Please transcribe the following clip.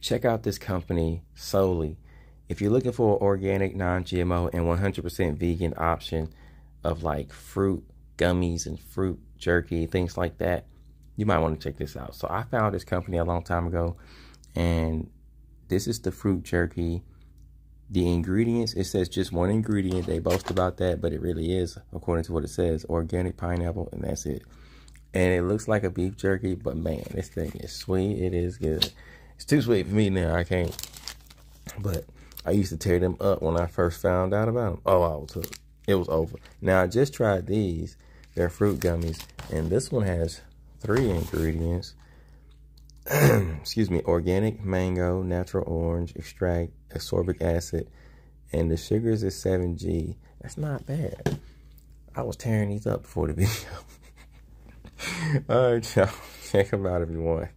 check out this company solely. If you're looking for an organic, non-GMO, and 100% vegan option of like fruit gummies and fruit jerky, things like that, you might want to check this out. So I found this company a long time ago, and this is the fruit jerky. The ingredients, it says just one ingredient. They boast about that, but it really is, according to what it says, organic pineapple, and that's it. And it looks like a beef jerky, but man, this thing is sweet. It is good. It's too sweet for me now. I can't. But I used to tear them up when I first found out about them. Oh, I was hooked. It was over. Now, I just tried these. They're fruit gummies. And this one has three ingredients. excuse me, organic mango, natural orange, extract, ascorbic acid, and the sugars is 7G. That's not bad. I was tearing these up before the video. All right, y'all. Check them out if you want.